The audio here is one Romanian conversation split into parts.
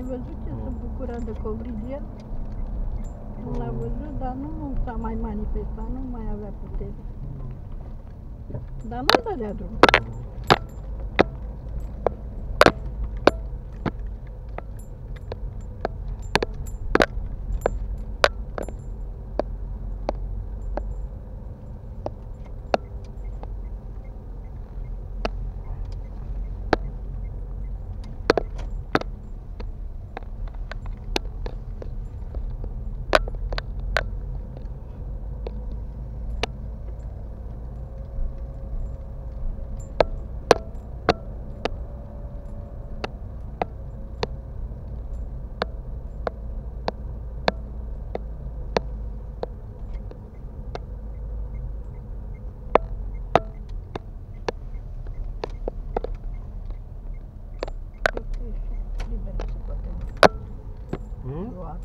mai văzut ce se bucură de covrigie? Nu l-a văzut, dar nu s-a mai manifestat, nu mai avea putere. Dar nu dădea drum. Hmm? lui Api.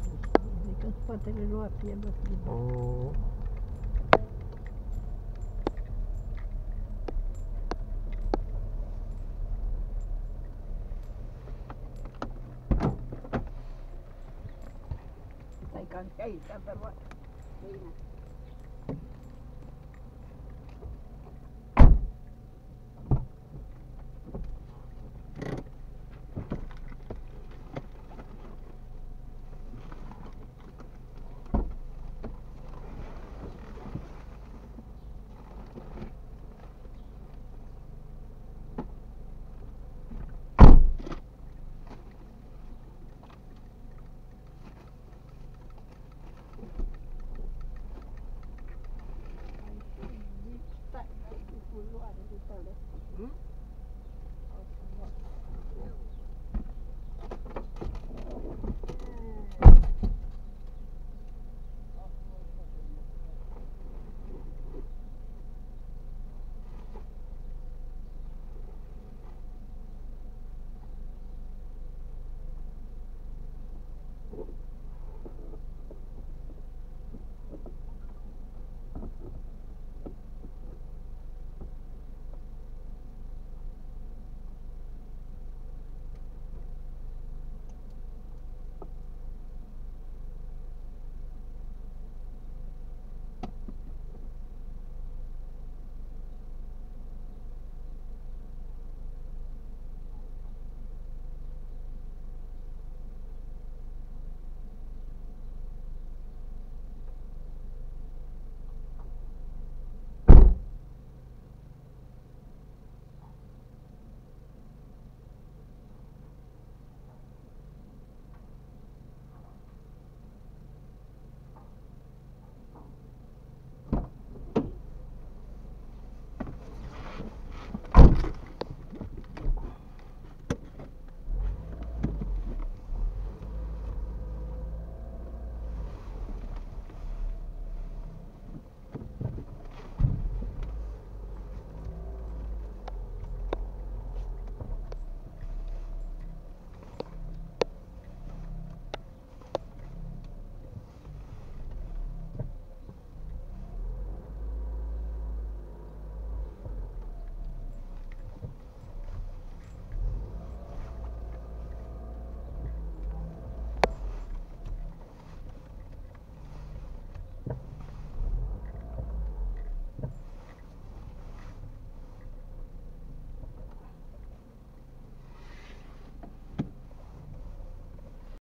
Zic în spatele lui Api e loc liber. Oh. Stai cam și aici, pe roate. Bine. Hmm?